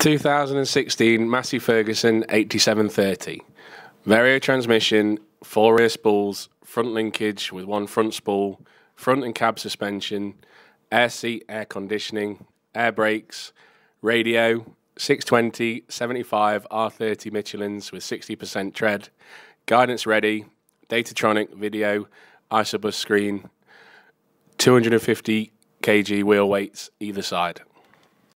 2016 Massey Ferguson 8730. Vario transmission, four rear spools, front linkage with one front spool, front and cab suspension, air seat, air conditioning, air brakes, radio, 620, 75, R30 Michelins with 60% tread, guidance ready, Datatronic video, isobus screen, 250 kg wheel weights either side.